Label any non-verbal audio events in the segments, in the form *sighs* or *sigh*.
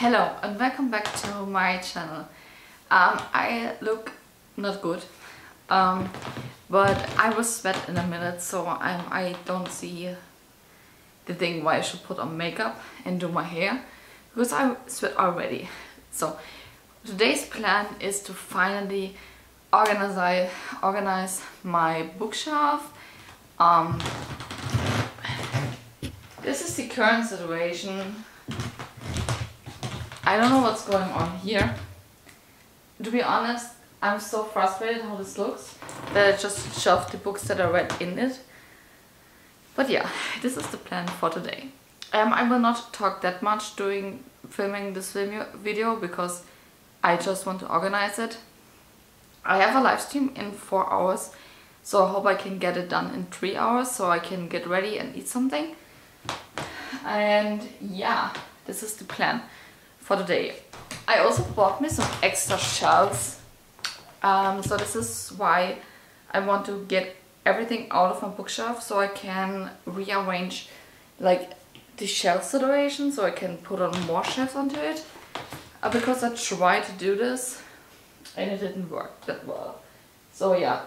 Hello and welcome back to my channel. Um, I look not good, um, but I will sweat in a minute so I'm, I don't see the thing why I should put on makeup and do my hair because I sweat already. So today's plan is to finally organize, organize my bookshelf. Um, this is the current situation I don't know what's going on here. To be honest, I'm so frustrated how this looks that I just shoved the books that I read in it. But yeah, this is the plan for today. Um, I will not talk that much during filming this video because I just want to organize it. I have a live stream in 4 hours so I hope I can get it done in 3 hours so I can get ready and eat something. And yeah, this is the plan for the day. I also bought me some extra shelves. Um, so this is why I want to get everything out of my bookshelf so I can rearrange like the shelf situation so I can put on more shelves onto it. Uh, because I tried to do this and it didn't work that well. So yeah,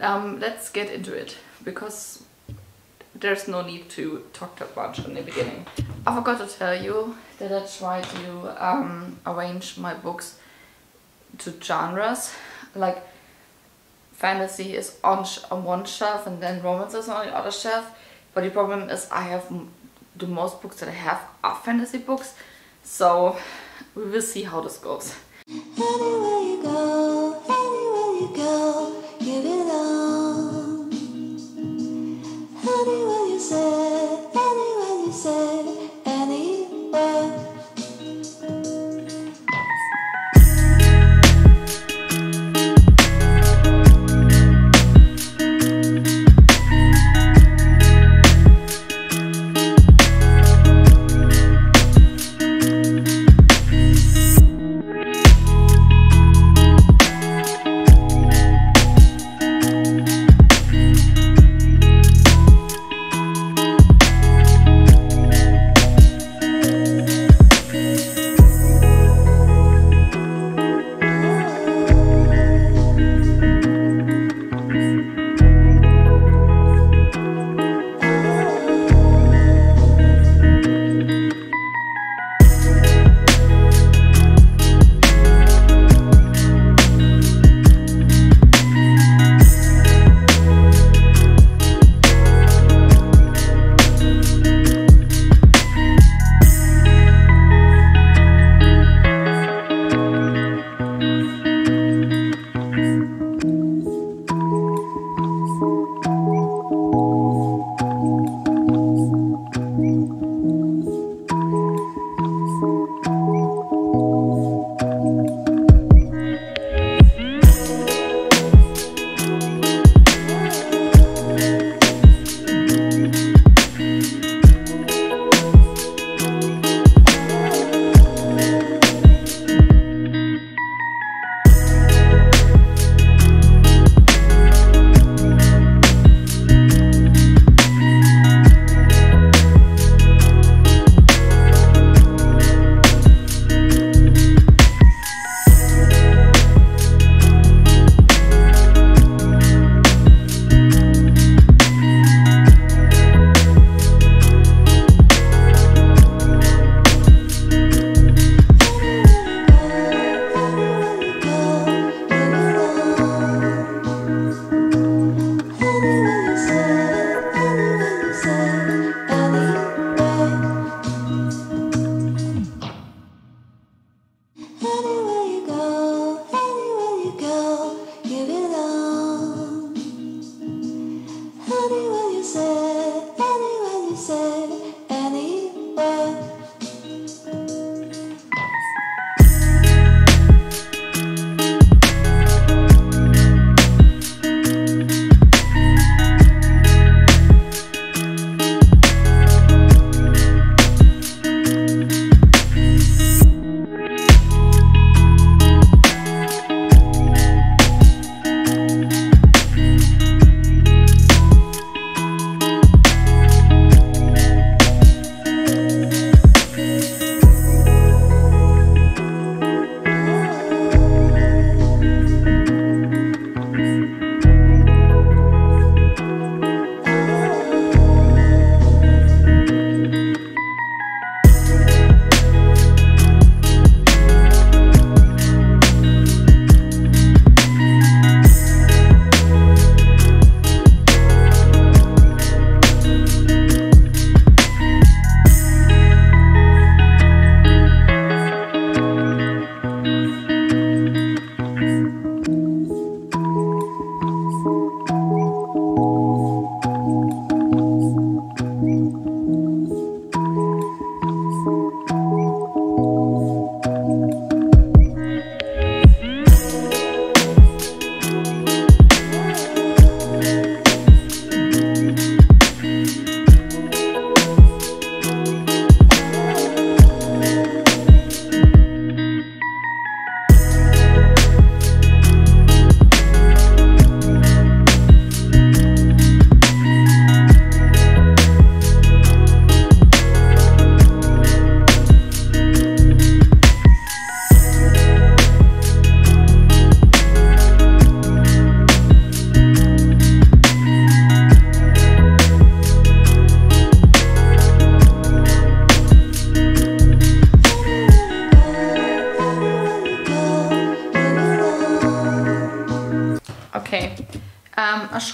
um, let's get into it because there's no need to talk that much in the beginning. I forgot to tell you that I try to um, arrange my books to genres. Like fantasy is on, on one shelf and then romance is on the other shelf. But the problem is I have the most books that I have are fantasy books. So we will see how this goes.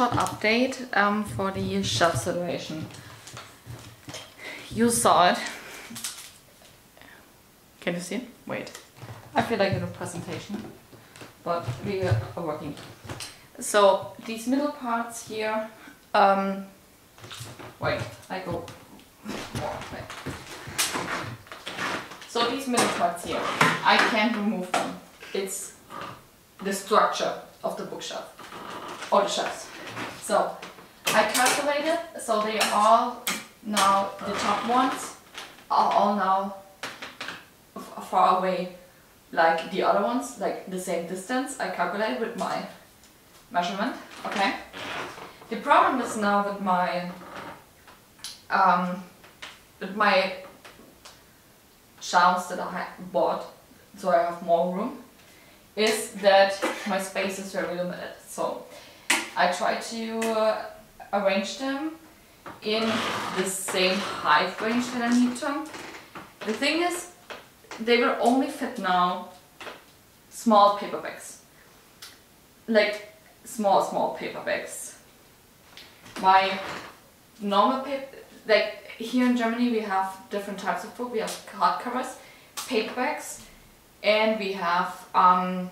Short update um, for the shelf situation. You saw it. Can you see it? Wait. I feel like in a presentation, but we are working. So these middle parts here, um, wait, I go. So these middle parts here, I can't remove them. It's the structure of the bookshelf, or the shelves. So I calculated, so they are all now, the top ones are all now far away like the other ones, like the same distance. I calculated with my measurement, okay? The problem is now with my um, with my shelves that I bought, so I have more room, is that my space is very limited. So I try to uh, arrange them in the same height range that I need to. The thing is, they will only fit now small paper bags. Like small, small paper bags. My normal paper, like here in Germany we have different types of book. We have hard covers, paperbacks, and we have um,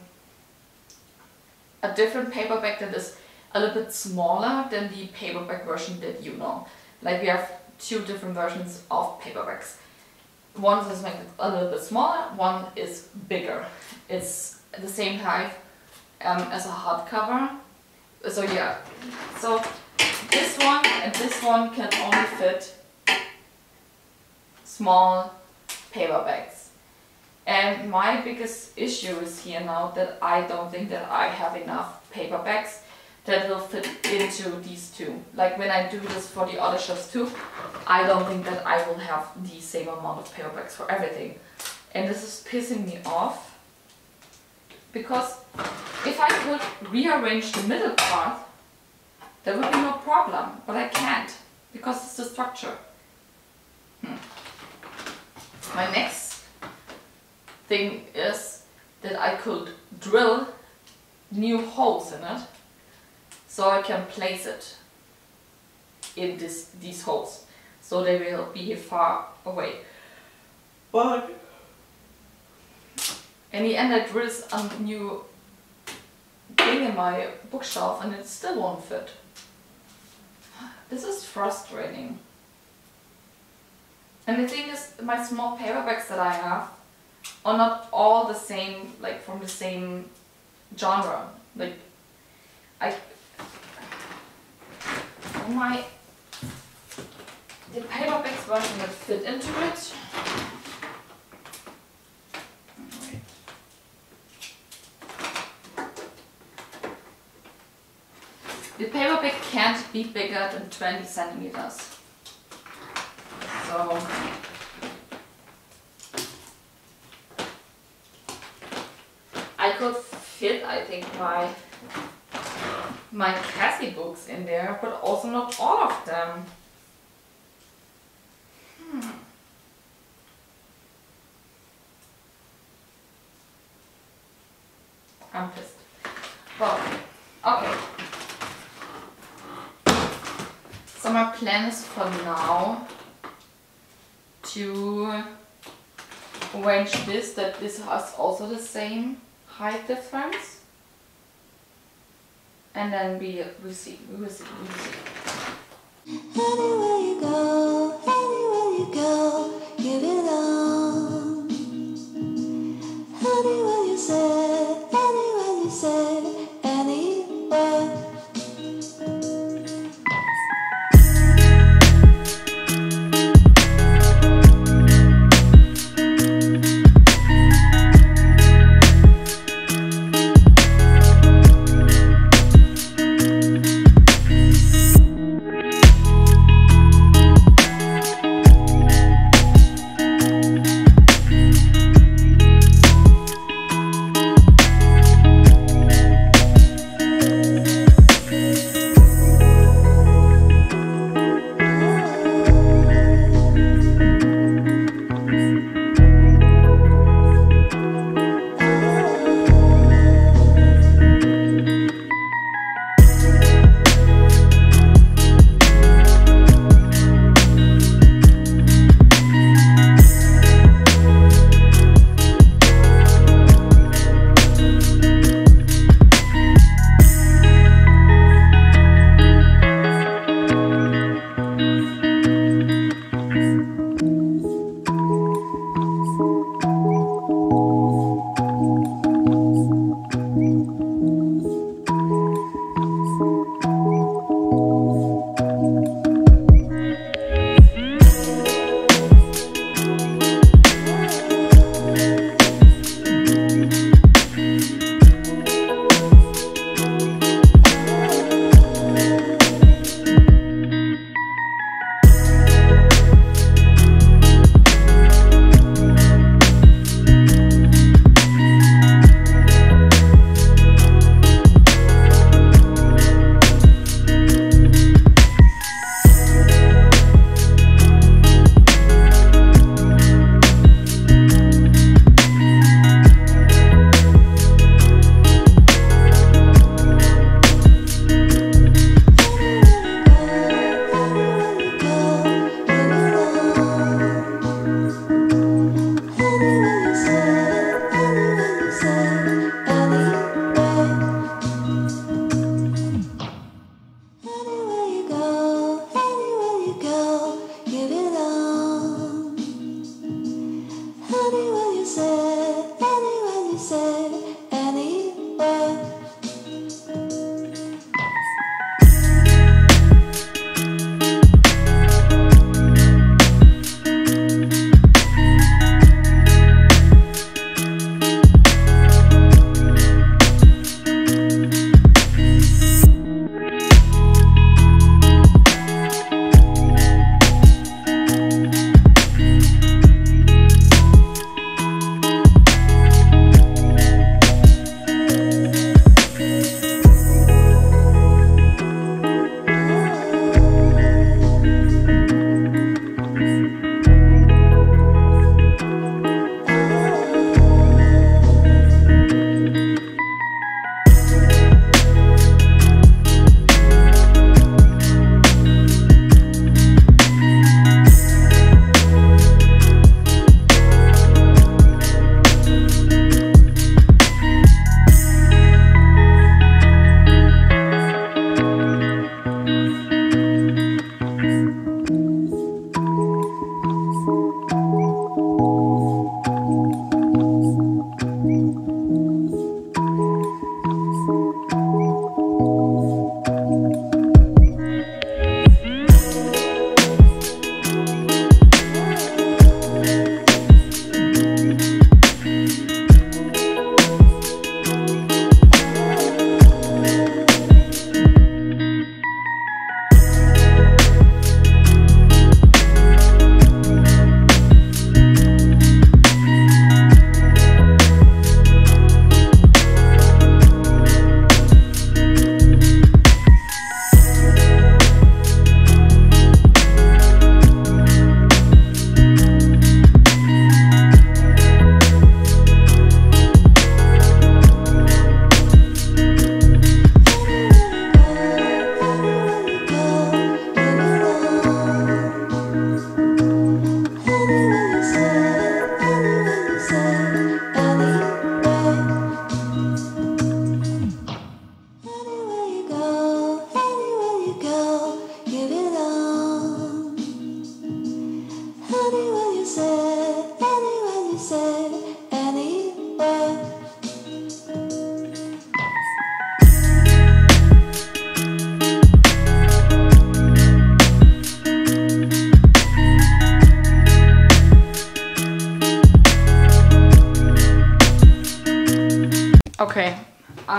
a different paperback that is a little bit smaller than the paperback version that you know. Like we have two different versions of paperbacks. One is like a little bit smaller, one is bigger. It's the same height um, as a hardcover. So yeah, so this one and this one can only fit small paperbacks. And my biggest issue is here now that I don't think that I have enough paperbacks that will fit into these two. Like when I do this for the other shops too, I don't think that I will have the same amount of paperbacks for everything. And this is pissing me off because if I could rearrange the middle part, there would be no problem, but I can't because it's the structure. Hmm. My next thing is that I could drill new holes in it so I can place it in this these holes. So they will be far away. But in the end I drilled a new thing in my bookshelf and it still won't fit. This is frustrating. And the thing is my small paperbacks that I have are not all the same like from the same genre. Like I my the paperbacks version will fit into it. The paperback can't be bigger than 20 centimeters. So I could fit I think my my Cassie books in there, but also not all of them. Hmm. I'm pissed. Well, okay. So my plan is for now to arrange this, that this has also the same height difference and then we we see we will see we will see. Go,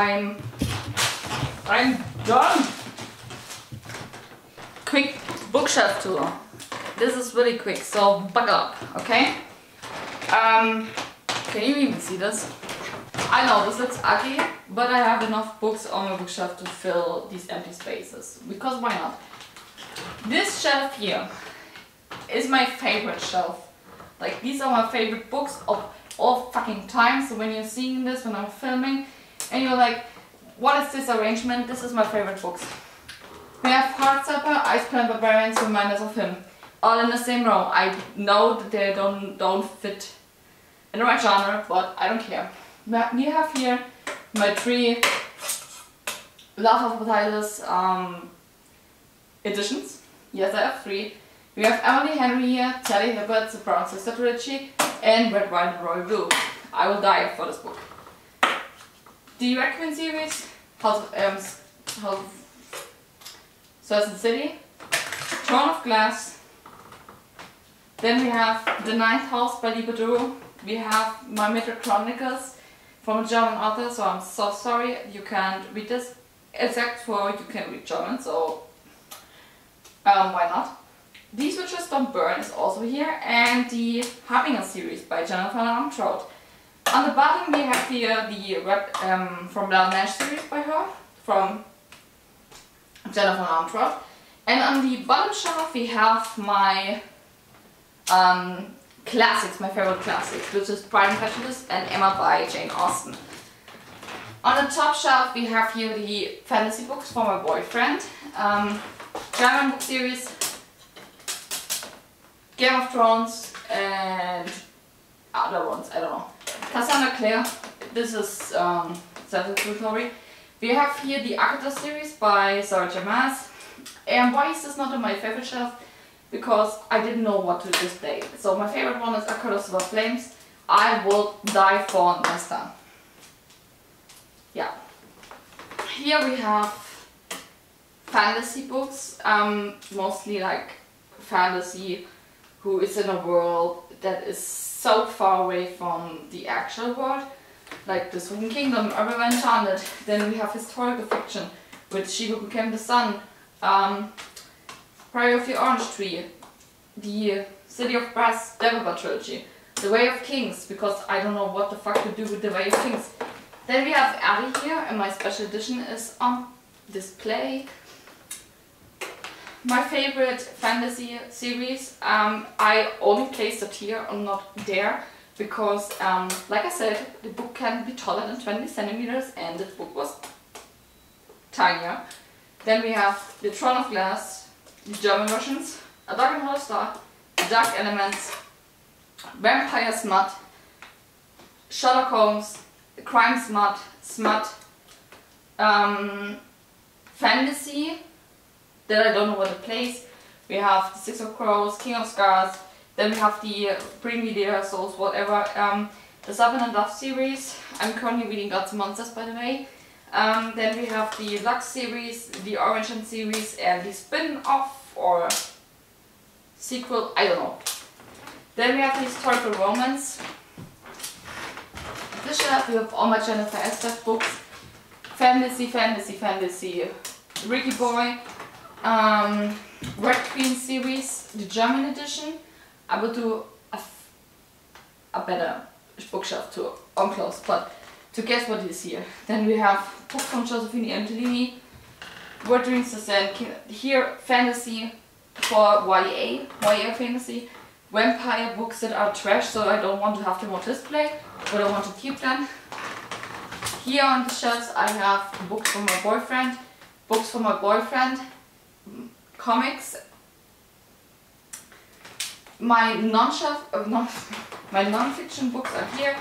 I'm I'm done. Quick bookshelf tour. This is really quick, so buckle up, okay? Um, can you even see this? I know this looks ugly, but I have enough books on my bookshelf to fill these empty spaces. Because why not? This shelf here is my favorite shelf. Like these are my favorite books of all fucking time. So when you're seeing this, when I'm filming, and you're like, what is this arrangement? This is my favorite books. We have Heartstopper, Ice Planet Barbarians, Reminders of Him. All in the same row. I know that they don't, don't fit in the right genre, but I don't care. We have here my three Love of Titles um, editions. Yes, I have three. We have Emily Henry here, Talia Hibbert, The Brown Sister Trilogy, and Red, and Royal Blue. I will die for this book. The Requiem series, House of, um, House of Crescent City, Throne of Glass. Then we have The Ninth House by Bardugo. We have My Midra Chronicles from a German author, so I'm so sorry you can't read this. Except for you can read German, so um, why not? These Witches Don't Burn is also here, and the Harbinger series by Jennifer Armentrout. On the bottom we have here the Red, um, From Blood and Ash series by her, from Jennifer Armentrout. And on the bottom shelf we have my um, classics, my favorite classics, which is Pride and Prejudice and Emma by Jane Austen. On the top shelf we have here the fantasy books for my boyfriend, um, German book series, Game of Thrones and other ones, I don't know. Cassandra Clare, this is um, self-explanatory. We have here the ACOTAR series by Sarah J Maas. And why is this not on my favorite shelf? Because I didn't know what to display. So my favorite one is Across of Flames. I will die for Nesta. Yeah. Here we have fantasy books, um, mostly like fantasy who is in a world that is so far away from the actual world, like the Swing Kingdom, Urban Enchanted. Then we have historical fiction with She Who Became the Sun, um, of the Orange Tree, the City of Brass Daevabad Trilogy, The Way of Kings, because I don't know what the fuck to do with The Way of Kings. Then we have Abby here, and my special edition is on display my favorite fantasy series, um, I only placed it here and not there because, um, like I said, the book can be taller than 20 centimeters and the book was tinier. Then we have The Throne of Glass, the German versions, A Dark and Hollow Star, Dark Elements, Vampire Smut, Sherlock Holmes, Crime Smut, Smut, um, Fantasy, that I don't know what it plays. We have the Six of Crows, King of Scars, then we have the uh, Bring Me Their Souls, whatever. Um, the Serpent and Dove series. I'm currently reading Gods and Monsters by the way. Um, then we have the Lux series, the Orange Hand series, and the spin-off or sequel, I don't know. Then we have the historical romance. This shelf we have all my Jennifer Estep books. Fantasy, fantasy, fantasy. Ricky Boy, um, Red Queen series, the German edition. I will do a, better bookshelf tour on close, but to guess what is here. Then we have book from Josephine Angelini, What Dreams to Send, here fantasy for YA, YA fantasy, vampire books that are trash so I don't want to have them on display, but I want to keep them. Here on the shelves I have books from my boyfriend, books from my boyfriend, comics. My non-shelf, uh, non *laughs* my non-fiction books are here.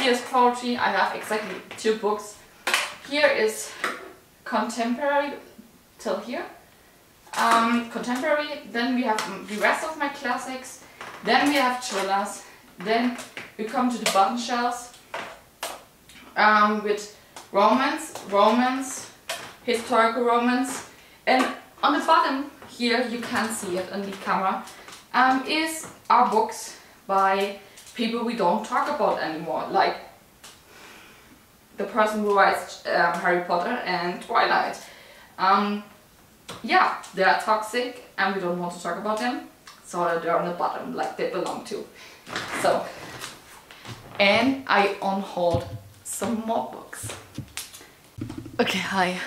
Here is poetry. I have exactly two books. Here is contemporary till here. Um, contemporary. Then we have the rest of my classics. Then we have thrillers. Then we come to the bottom shelves um, with romance, romance, historical romance, and on the bottom here, you can see it in the camera, um, is our books by people we don't talk about anymore, like the person who writes um, Harry Potter and Twilight. Um, yeah, they are toxic and we don't want to talk about them. So they're on the bottom like they belong to. So, and I unhauled some more books. Okay, hi.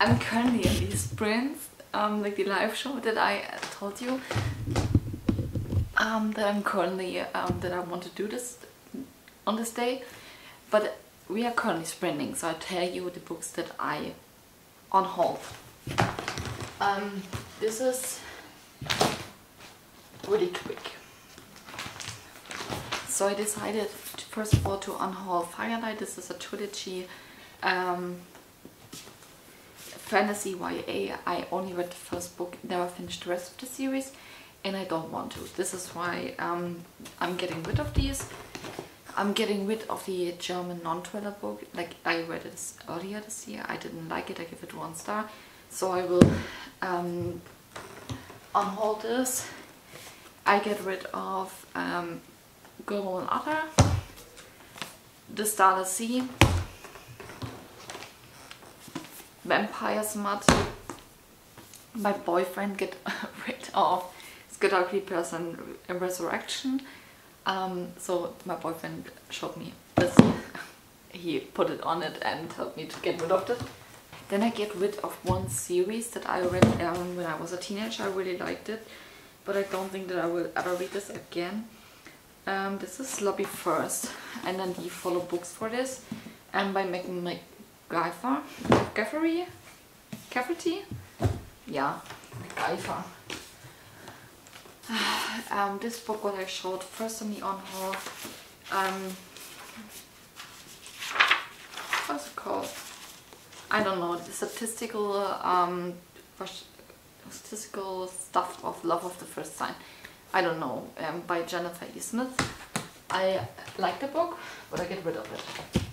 I'm currently in these sprints, um, like the live show that I told you. Um, that I'm currently, um, that I want to do this on this day. But we are currently sprinting, so I'll tell you the books that I unhauled. Um, this is really quick. So I decided to, first of all to unhaul Firelight. This is a trilogy um, fantasy YA. I only read the first book, never finished the rest of the series and I don't want to. This is why um, I'm getting rid of these. I'm getting rid of the German non-thriller book. Like I read it earlier this year. I didn't like it. I give it one star. So I will um, unhaul this. I get rid of um, Girl and Other, The Starless Sea, Vampire Smut, my boyfriend get rid of Good Ugly Person Resurrection. Um, so my boyfriend showed me this. *laughs* He put it on it and helped me to get rid of it. Then I get rid of one series that I read um, when I was a teenager. I really liked it, but I don't think that I will ever read this again. Um, this is Sloppy Firsts, and then the follow books for this, and by Megan McGyver, Gaffery, Cafferty, yeah, McGyver. um, this book what I showed first on the on haul. Um, what's it called? I don't know. The statistical um, statistical stuff of love of the first sign. I don't know. Um, by Jennifer E. Smith. I like the book, but I get rid of it.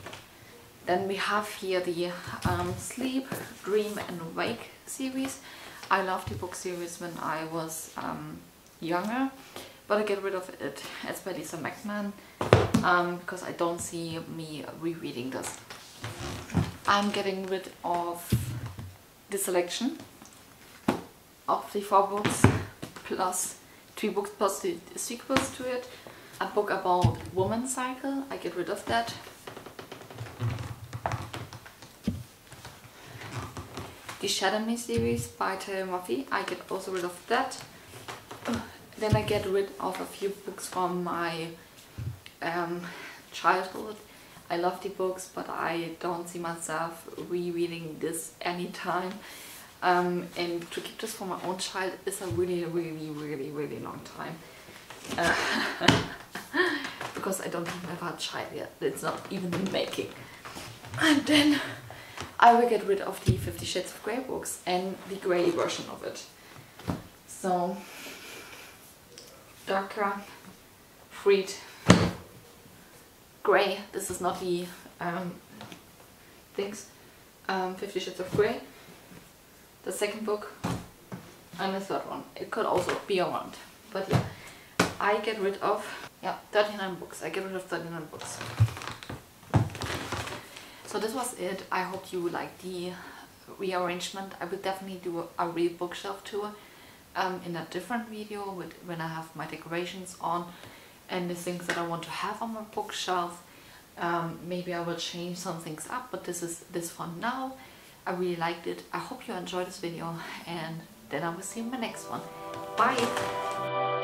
Then we have here the um, Sleep, Dream and Wake series. I loved the book series when I was um, younger but I get rid of it. It's by Lisa McMann um, because I don't see me rereading this. I'm getting rid of the selection of the four books plus three books plus the sequels to it. A book about woman cycle, I get rid of that. Shatter Me series by Tahereh Mafi, I get also rid of that. *sighs* Then I get rid of a few books from my um, childhood. I love the books, but I don't see myself rereading this anytime. Um, and to keep this for my own child is a really, really, really, really long time. Uh, *laughs* because I don't have a child yet. It's not even in making. And then I will get rid of the Fifty Shades of Grey books and the grey version of it. So darker freed grey. This is not the um, things. Um, Fifty Shades of Grey. The second book and the third one. It could also be around. But yeah, I get rid of yeah 39 books. I get rid of 39 books. So this was it. I hope you liked the rearrangement. I will definitely do a, real bookshelf tour um, in a different video with when I have my decorations on and the things that I want to have on my bookshelf. Um, maybe I will change some things up, but this is this for now. I really liked it. I hope you enjoyed this video and then I will see you in my next one. Bye!